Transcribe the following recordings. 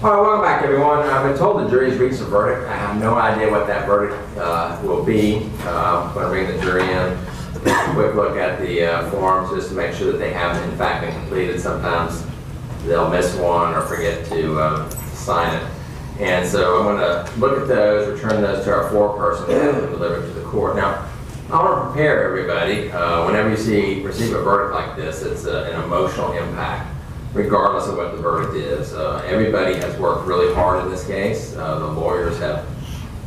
All right, welcome back, everyone. I've been told the jury's reached a verdict. I have no idea what that verdict uh, will be. Uh, I'm going to bring the jury in, take a quick look at the uh, forms just to make sure that they have in fact been completed. Sometimes they'll miss one or forget to uh, sign it. And so I'm going to look at those, return those to our foreperson, and deliver them to the court. Now, I want to prepare everybody, uh, whenever you see, receive a verdict like this, it's uh, an emotional impact, regardless of what the verdict is. Uh, Everybody has worked really hard in this case. Uh, The lawyers have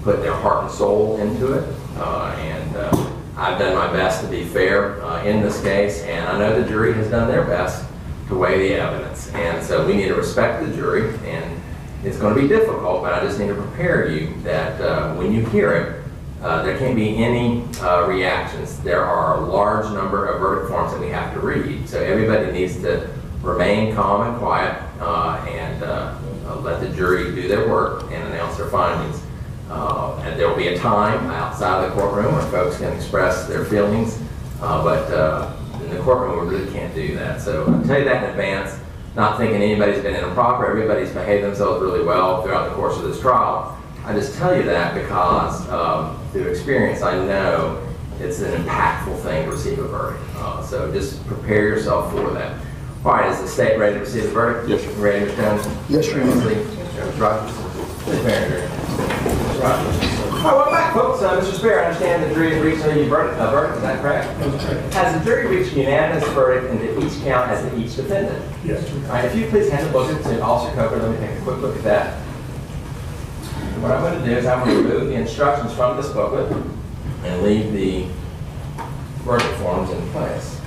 put their heart and soul into it, uh, and uh, I've done my best to be fair uh, in this case, and I know the jury has done their best to weigh the evidence. And so we need to respect the jury, and it's going to be difficult, but I just need to prepare you that uh, when you hear it, there can't be any reactions. There are a large number of verdict forms that we have to read, so everybody needs to remain calm and quiet uh, and uh, uh, let the jury do their work and announce their findings. Uh, And there will be a time outside of the courtroom where folks can express their feelings, uh, but in the courtroom, we really can't do that. So I'll tell you that in advance, not thinking anybody's been improper, everybody's behaved themselves really well throughout the course of this trial. I just tell you that because um, through experience, I know it's an impactful thing to receive a verdict. Uh, So just prepare yourself for that. All right, is the state ready to receive the verdict? Yes, sir. Ready, Mr. Jones? Yes, Your Honor. Mr. Rogers? Please, Mary. Mr. Rogers. All right, welcome back, folks. Uh, Mr. Spear, I understand the jury has reached a verdict, a verdict, is that correct? Has the jury reached a unanimous verdict into each count as to each defendant? Yes, All right, if you please hand the booklet to Officer Coker, let me take a quick look at that. What I'm going to do is I'm going to remove the instructions from this booklet and leave the verdict forms in place.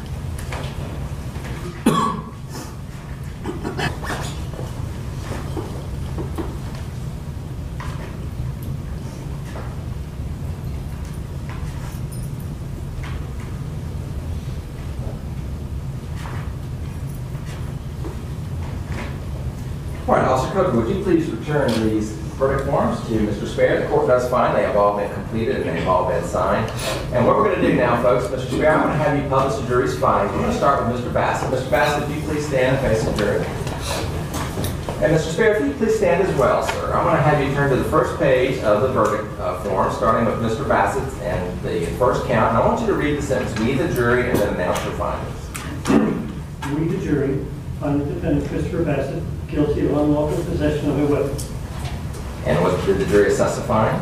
Coker, would you please return these verdict forms to Mr. Spare? The court does find they have all been completed and they've all been signed. And what we're going to do now, folks, Mr. Spare, I'm going to have you publish the jury's findings. We're going to start with Mr. Bassett. Mr. Bassett, if you please stand and face the jury. And Mr. Spare, if you please stand as well, sir. I'm going to have you turn to the first page of the verdict uh, form, starting with Mr. Bassett and the first count. And I want you to read the sentence, "We, the jury," and then announce your findings. We, the jury, find the defendant Christopher Bassett guilty of unlawful possession of a weapon. And what, did the jury assess a fine?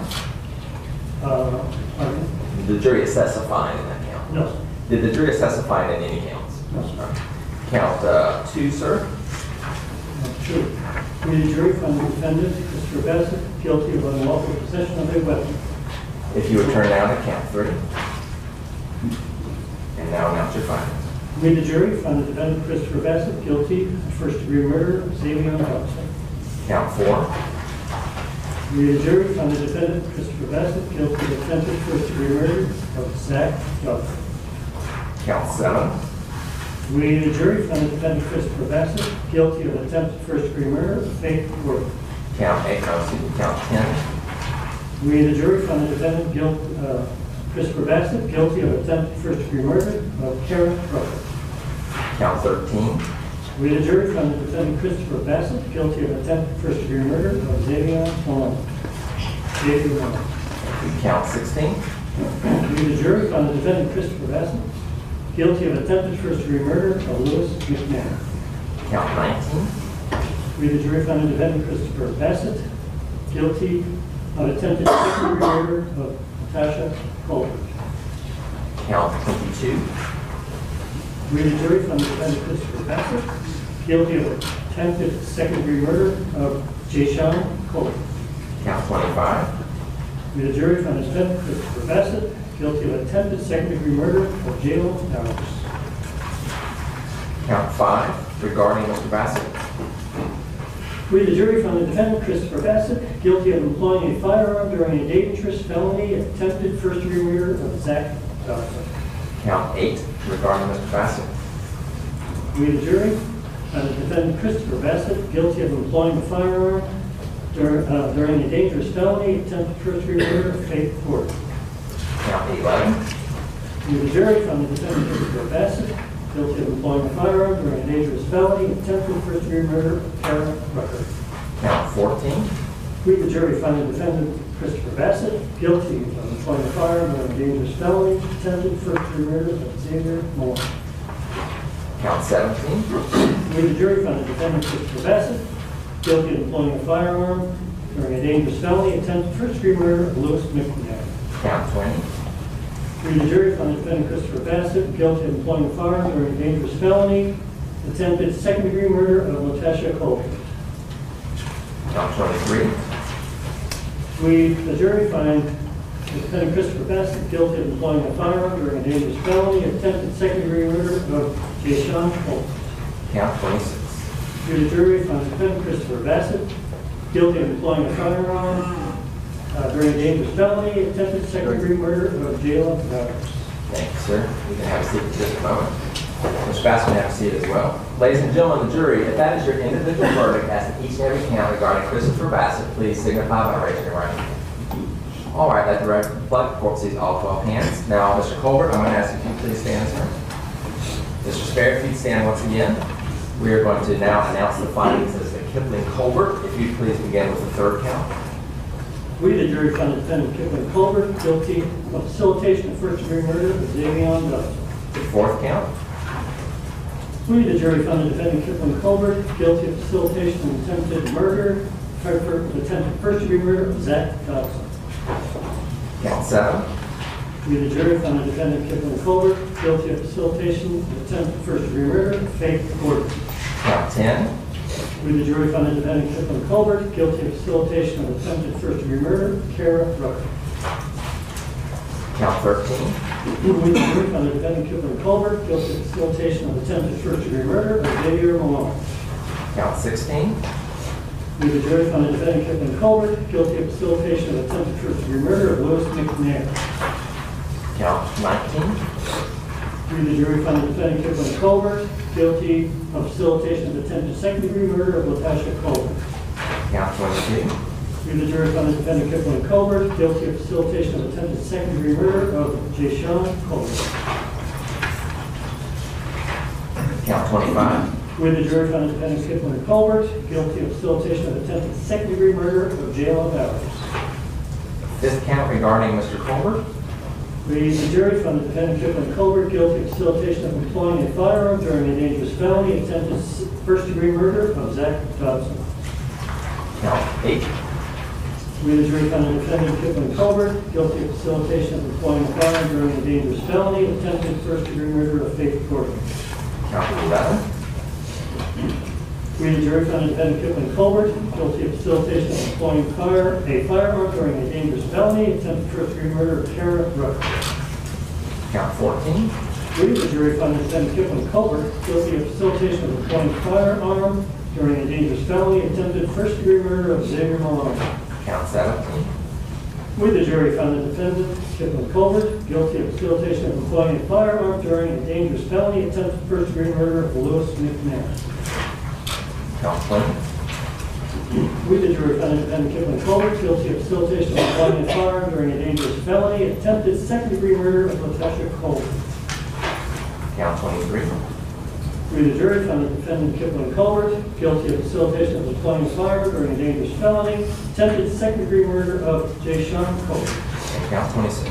Uh, pardon? Did the jury assess a fine in that count? No, Did the jury assess a fine in any counts? no, sir. Count uh, two, sir. True. We, the jury, find the defendant Christopher Bassett guilty of unlawful possession of a weapon. If you would turn now to count three. And now announce your findings. We, the jury, find the defendant Christopher Bassett guilty of first-degree murder of Zaevion Dobson. Count four. We, the jury, find the defendant Christopher Bassett guilty of attempted first-degree murder of Zach Duff. Count seven. We, the jury, find the defendant Christopher Bassett guilty of attempted first-degree murder of Faith Worth. Count eight, no, excuse me, count ten. We, the jury, find the defendant guilt, uh, Christopher Bassett guilty of attempted first-degree murder of Karen Rucker. Count 13. We adjourn from the defendant Christopher Bassett, guilty of attempted first degree murder of Xavier Malone. Xavier Malone. Count 16. We adjourn from the defendant Christopher Bassett, guilty of attempted first degree murder of Louis McNair. Count 19. We adjourn from the defendant Christopher Bassett, guilty of attempted first-degree murder of Natasha Colbert. Count 22. Read a jury found the defendant Christopher Patrick guilty of attempted second-degree murder of Jayshawn Cole. Count 25. Read a jury found the defendant Christopher Bassett guilty of attempted second-degree murder of Jalen Dowers. Count 5. Regarding Mr. Bassett. Read the jury found the defendant Christopher Bassett guilty of employing a firearm during a dangerous felony attempted first-degree murder of Zach Dodson. Count eight regarding Mr. Bassett. We, the jury, find the defendant Christopher Bassett guilty of employing a firearm dur- uh, during a dangerous felony attempted first-degree murder of Faith Ford. Count eleven. We, the jury, find the defendant Christopher Bassett guilty of employing a firearm during a dangerous felony attempted first-degree murder of Karen Rucker. Count 14. We, the jury, find the defendant Christopher Bassett guilty of employing a firearm during a dangerous felony, attempted first-degree murder of Xavier Moore. Count 17. We, the jury, find the defendant Christopher Bassett guilty of employing a firearm during a dangerous felony, attempted first-degree murder of Louis McNair. Count 20. We, the jury, find the defendant Christopher Bassett guilty of employing a firearm during a dangerous felony, attempted second-degree murder of Latasha Colbert. Count 23. We, the jury, find the defendant Christopher Bassett guilty of employing a firearm during a dangerous felony, attempted second-degree murder of Jason Holt. Count 26. We, the jury, find the defendant Christopher Bassett guilty of employing a firearm uh, during a dangerous felony, attempted second-degree murder of Jayla Bowers. Thank you, sir. You can have a seat for just a moment. Mr. Bass can have a seat as well. Ladies and gentlemen, the jury, if that is your individual verdict as to each and every count regarding Christopher Bassett, please signify by raising your right hand. All right, the record reflect, sees all 12 hands. Now, Mr. Colbert, I'm going to ask if you please stand, sir. Mr. Spare, if you'd stand once again. We are going to now announce the findings as the Kipling Colbert. If you'd please begin with the third count. We, the jury, find the defendant Kipling Colbert guilty of facilitation of first-degree murder of Zaevion Dobson. The fourth count. We, the jury, found the defendant Kipling Colbert guilty of facilitation of attempted murder, attempted first-degree murder of Zach Dodson. Count seven. We, the jury, found the defendant Kipling Colbert guilty of facilitation of attempted first-degree murder Faith Gordon. Count 10. We, the jury, found the defendant Kipling Colbert guilty of facilitation of attempted first-degree murder Kara Rucker. Count 13. We, the jury, found the defendant Kipling Colbert guilty of facilitation of attempted first-degree murder of Xavier Malone. Count 16. We, the jury, found the defendant Kipling Colbert guilty of facilitation of attempted first-degree murder of Louis McNair. Count 19. We, the jury, found the defendant Kipling Colbert guilty of facilitation of attempted second-degree murder of Latasha Colbert. Count 22. We, the jury, found the defendant Kipling Colbert guilty of facilitation of attempted second-degree murder of Jayshawn Colbert. Count 25. We, the jury, found the defendant Kipling Colbert guilty of facilitation of attempted second-degree murder of Jayla Bowers. Fifth count regarding Mr. Colbert. We, the jury, found the defendant Kipling Colbert guilty of facilitation of employing a firearm during a dangerous felony, attempted first-degree murder of Zach Dodson. Count 8. We, the jury, found the defendant Kipling Colbert guilty of facilitation of employing a firearm during a dangerous felony, attempted first-degree murder of Faith Gordon. Count 11. We, the jury, found the defendant Kipling Colbert guilty of facilitation of employing fire, a firearm during a dangerous felony, attempted first-degree murder of Kara Rucker. Count 14. We, the jury, the defendant Kipling Colbert guilty of facilitation of employing firearm during a dangerous felony, attempted first-degree murder of Xavier Malone. Count 17. We, the jury, found the defendant Kipling Colbert guilty of facilitation of employing a firearm during a dangerous felony, attempted first-degree murder of Louis McNair. Count 20. We, the jury, found the defendant Kipling Colbert guilty of facilitation of employing a firearm during a dangerous felony, attempted second-degree murder of Latasha Colbert. Count 23. We, the jury, found the defendant Kipling Colbert guilty of facilitation of employing a firearm during a dangerous felony, attempted second-degree murder of Jayshawn Colbert. And count 26.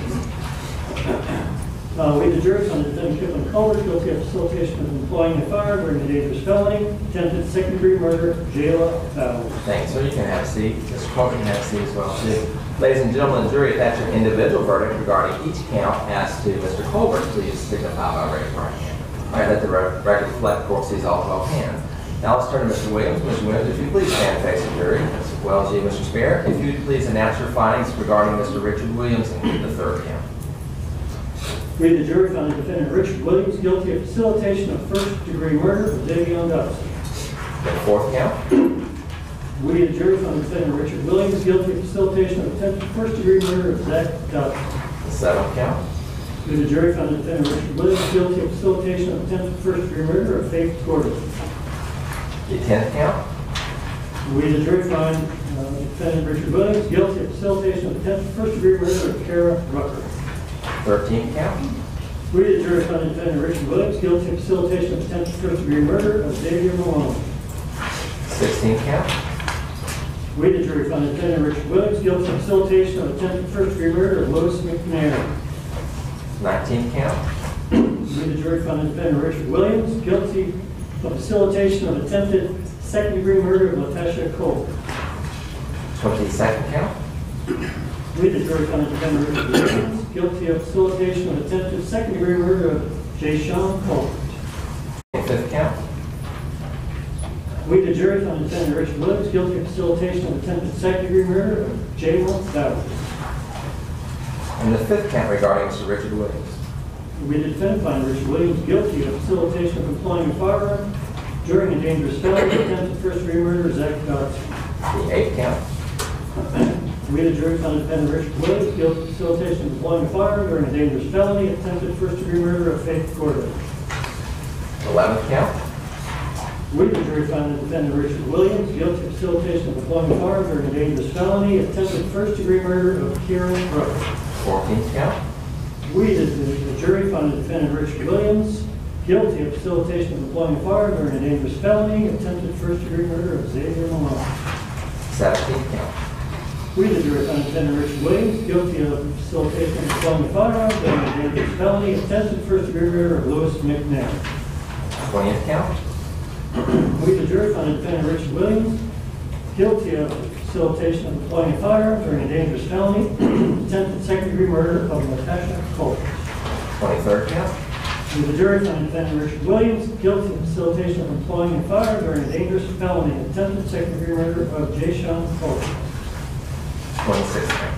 Uh, we, the jury, found the defendant Kipling Colbert guilty of facilitation of employing a firearm during a dangerous felony, attempted second-degree murder Jayla Bowers. Thanks, sir. You can have a seat. Mr. Colbert can have a seat as well, too. Ladies and gentlemen, the jury, if that's your individual verdict regarding each count as to Mr. Colbert, please signify by raising your right hand. Right, let the re- record reflect, sees all 12 hands. Now let's turn to Mr. Williams. Mr. Williams, if you please stand facing the jury, as well as you, Mr. Spare. If you'd please announce your findings regarding Mr. Richard Williams and the third count. We, the jury, found the defendant Richard Williams guilty of facilitation of first-degree murder of Zaevion Dobson. The fourth count. We, the jury, found the defendant Richard Williams guilty of facilitation of attempted first-degree murder of Zach Dodson. The seventh count. We, the jury, found the defendant Richard Williams guilty of facilitation of attempted first-degree murder of Faith Gordon. The tenth count. We, the jury, find uh, defendant Richard Williams guilty of facilitation of attempted first-degree murder of Kara Rucker. Thirteenth count. We, the jury, find the defendant Richard Williams guilty of facilitation of attempted first-degree murder of Xavier Malone. Sixteenth count. We, the jury, find defendant Richard Williams guilty of facilitation of attempted first-degree murder of Louis McNair. 19 count. We, the jury, find defendant Richard Williams guilty of facilitation of attempted second-degree murder of Latasha Cole. 22nd count. We, the jury, find defendant Richard Williams guilty of facilitation of attempted second-degree murder of Jay Sean Cole. 25th count. We, the jury, find defendant Richard Williams guilty of facilitation of attempted second-degree murder of Jayla Bowers. And the fifth count regarding Mr. Richard Williams. We, the defendant, find Richard Williams guilty of facilitation of employing a firearm during a dangerous felony attempted first-degree murder of Zach Dodson. The eighth count. We, the jury, find defendant Richard Williams guilty of facilitation of employing a firearm during a dangerous felony attempt attempted first-degree murder of Faith Gordon. 11th count. We, the jury, find the defendant Richard Williams guilty of facilitation of employing a firearm during a dangerous felony attempted first-degree murder of Kieran Brooks. 14th count. We, the, the jury, find the defendant Richard Williams guilty of facilitation of employing a firearm during a dangerous felony, attempted first-degree murder of Xavier Malone. 17th count. We, the jury, find the defendant Richard Williams guilty of facilitation of employing a firearm during a dangerous felony, attempted first-degree murder of Louis McNair. 20th count. We, the jury, find the defendant Richard Williams guilty of facilitation of employing a firearm during a dangerous felony, attempted second-degree murder of Natasha Cole. 23rd count. We, the jury, find defendant Richard Williams guilty of facilitation of employing a firearm during a dangerous felony, attempted second-degree murder of Jayshawn Cole. 26th count.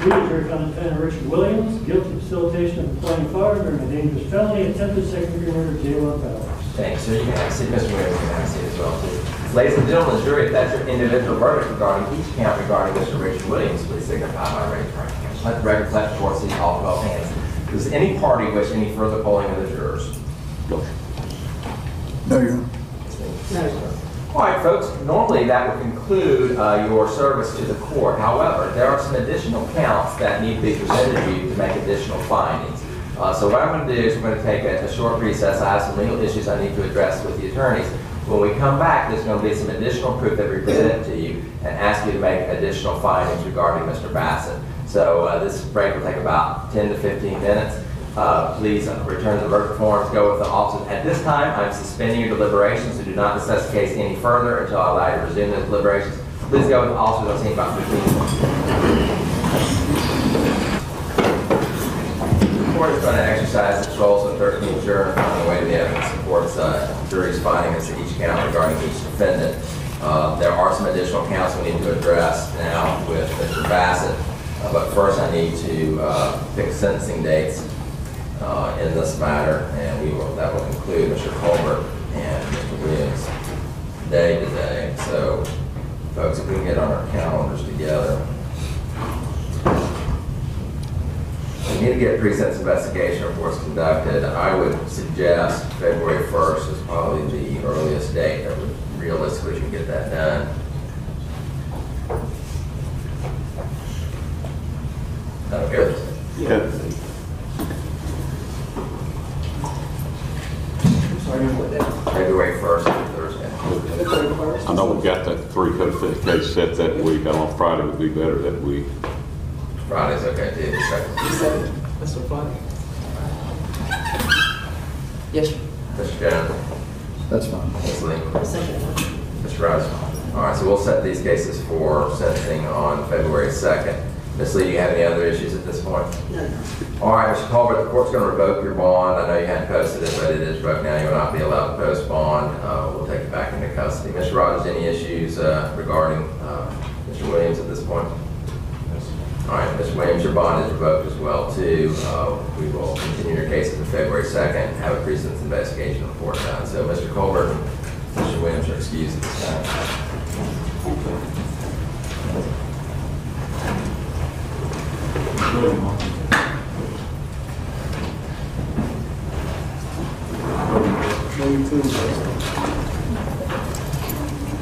The jury, find defendant Richard Williams guilty of facilitation of employing a firearm during a dangerous felony, attempted second-degree murder of Jay Bowers. Thanks, sir. You can have a seat. Mr. Williams can have a seat as well, too. Ladies and gentlemen, the jury, if that's your individual verdict regarding each count regarding Mr. Richard Williams, please signify by raising your right hand. Let the record reflect before City Hall, 12 hands. Does any party wish any further polling of the jurors? No, Your Honor. All right, folks, normally that would conclude uh, your service to the court. However, there are some additional counts that need to be presented to you to make additional findings. Uh, So what I'm going to do is we're going to take a a short recess. I have some legal issues I need to address with the attorneys. When we come back, there's going to be some additional proof that we present to you and ask you to make additional findings regarding Mr. Bassett. So uh, this break will take about 10 to 15 minutes. Uh, Please uh, return to the verdict forms, go with the officers. At this time, I'm suspending your deliberations, so do not discuss the case any further until I allow you to resume those deliberations. Please go with the officers, you in about 15 minutes. Court is going to exercise its roles of 13th juror on the way to the evidence supports uh, jury's findings to each count regarding each defendant. Uh, There are some additional counts we need to address now with Mr. Bassett, Uh, but first I need to uh, pick sentencing dates uh, in this matter, and we will, that will conclude Mr. Colbert and Mr. Williams' day today. So, folks, if we can get on our calendars together. We need to get pre-sentence investigation reports conducted. I would suggest February 1st is probably the earliest date that would realistically we can get that done. Okay with you? Yeah. February 1st, Thursday. I know we've got that three code fifth case set that week. I know Friday would be better that week. Friday's okay too. The second. Mr. Fly? Yes, sir. Mr. Jones, That's fine. Ms. Lee, Second. Mr. Rose. All right, so we'll set these cases for sentencing on February 2nd. Ms. Lee, you have any other issues at this point? No, no. All right, Mr. Colbert, the court's going to revoke your bond. I know you hadn't posted it, but it is revoked now. You will not be allowed to post bond. Uh, We'll take you back into custody. Mr. Rogers, any issues uh, regarding uh, Mr. Williams at this point? Mr. Williams, your bond is revoked as well, too. Uh, We will continue your case until February 2nd, have a pre-sentence investigation report done. So, Mr. Colbert, Mr. Williams are excused at this time.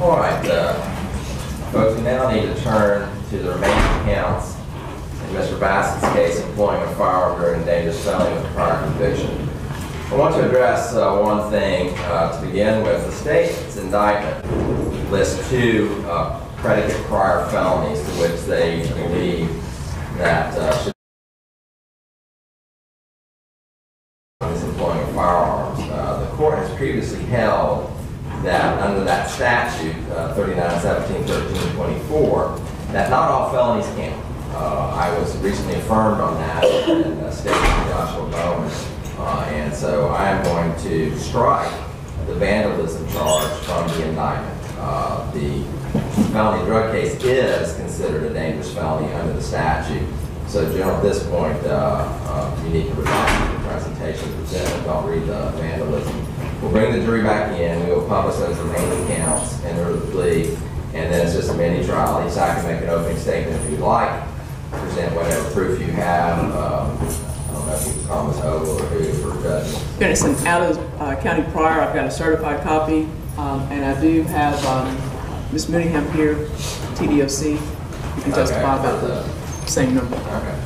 All right, uh, folks, we now need to turn to the remaining counts Mr. Bassett's case employing a firearm during dangerous felony with a prior conviction. I want to address uh, one thing uh, to begin with. The state's indictment lists two uh, predicate prior felonies to which they believe that uh, should is employing firearms. Uh, The court has previously held that under that statute, uh, 3917, 1324, that not all felonies count. Uh, I was recently affirmed on that in the state of Joshua Bowman. Uh, And so I am going to strike the vandalism charge from the indictment. Uh, The felony drug case is considered a dangerous felony under the statute. So General, at this point, uh, uh, you need to revise the presentation presented, don't read the vandalism. We'll bring the jury back in, we will publish those remaining counts and the plea, and then it's just a mini trial. Each side can make an opening statement if you'd like, present whatever proof you have. Um, I don't know if you can call Ms. Ogle or who for judging. Then it's an out-of-county prior, I've got a certified copy, um, and I do have um, Ms. Mooneyham here, TDOC. You can testify Okay, about for the same number. Okay.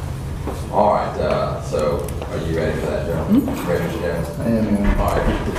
All right, uh, so are you ready for that, General? Ready, Mr. Jones? I am, All right, put